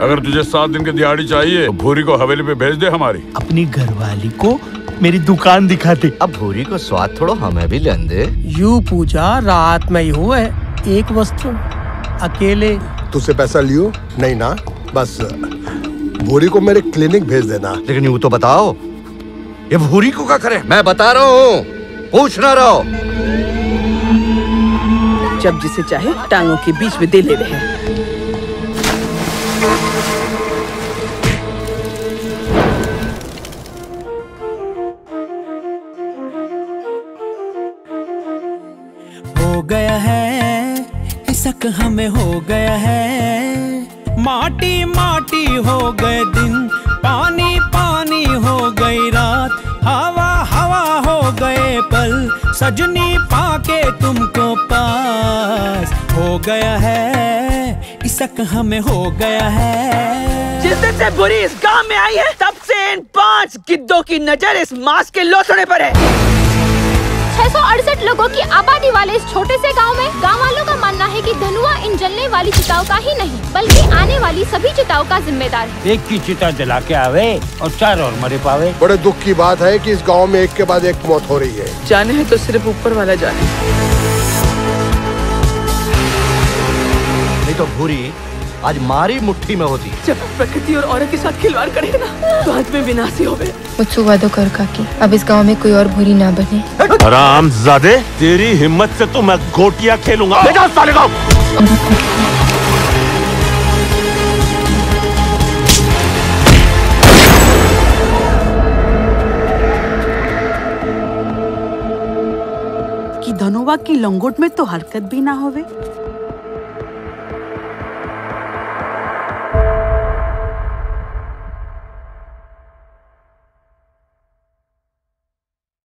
अगर तुझे सात दिन की दिहाड़ी चाहिए तो भूरी को हवेली पे भेज दे हमारी। अपनी घरवाली को मेरी दुकान दिखा दे। अब भूरी को स्वाद थोड़ा हमें भी लेन दे। यू पूजा रात में ही हुआ है एक वस्त्र अकेले। तुझसे पैसा लियो? नहीं ना बस भूरी को मेरे क्लिनिक भेज देना। लेकिन यूँ तो बताओ ये भूरी को क्या करे? मैं बता रहा हूँ पूछ ना रहो जब जिसे चाहे टांगों के बीच में दे ले रहे हो। गया है शक हमें हो गया है। माटी माटी हो गए दिन पानी पानी हो गई रात हवा हवा हो गए पल सजनी पाके तुमको पास। हो गया है इसक हमें हो गया है। जिस दिन से बुरी इस गाँव में आई है तब से इन पाँच गिद्धों की नज़र इस मांस के लोसड़े पर है। छह सौ अड़सठ लोगों की छोटे से गाँव में गाँव वालों का मानना है कि धनुआ इन जलने वाली चिताओं का ही नहीं बल्कि आने वाली सभी चिताओं का जिम्मेदार है। एक की चिता जला के आवे और चार और मरे पावे। बड़े दुख की बात है कि इस गाँव में एक के बाद एक मौत हो रही है। जाने हैं तो सिर्फ़ ऊपर वाला जाने। नहीं तो भूरी आज मारी मुट्ठी में होती। जब प्रकृति और औरत के साथ खिलवाड़ करेगा ना तो अंत में विनाशी हो गए। मुझसे वादो कर काकी। अब इस गाँव में कोई और भूरी ना बने। राम जादे तेरी हिम्मत से तो मैं गोटियाँ खेलूँगा। ले जाओ साले को कि धनोवा की लंगोट में तो हरकत भी ना होवे।